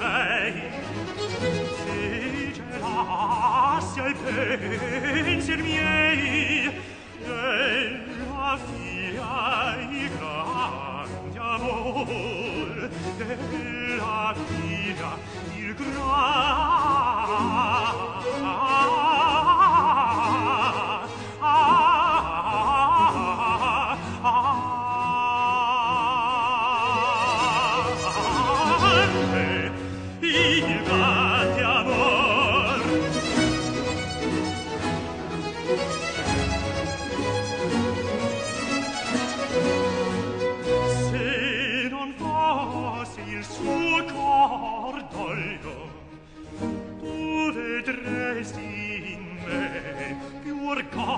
lei Se gelassi ai pensier miei lei vedresti in me più orgoglio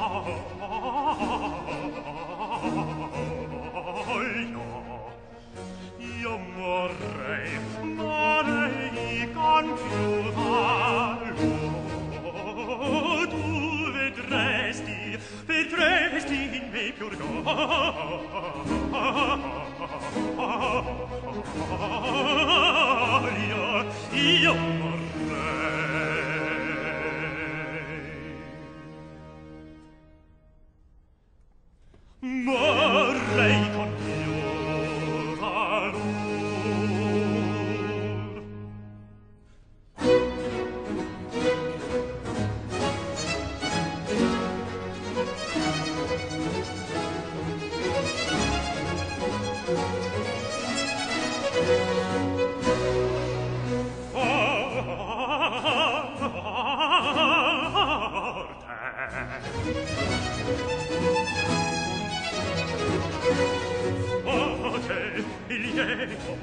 ciego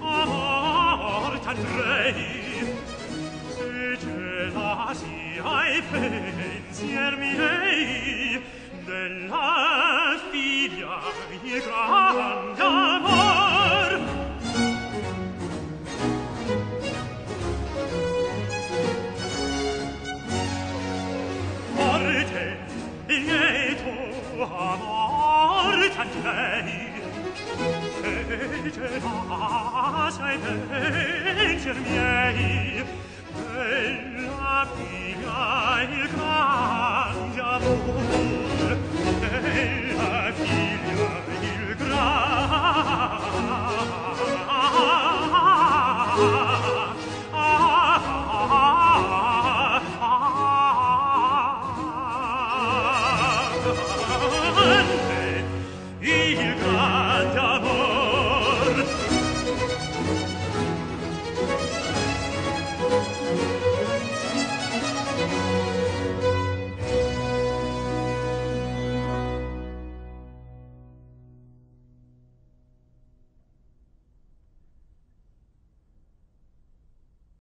amor t'andrei se gelasi ai pensier miei della figlia il grande amor morte lieto amor t'andrei ah, sei degel miei, bella figlia il grande amor, figlia il grande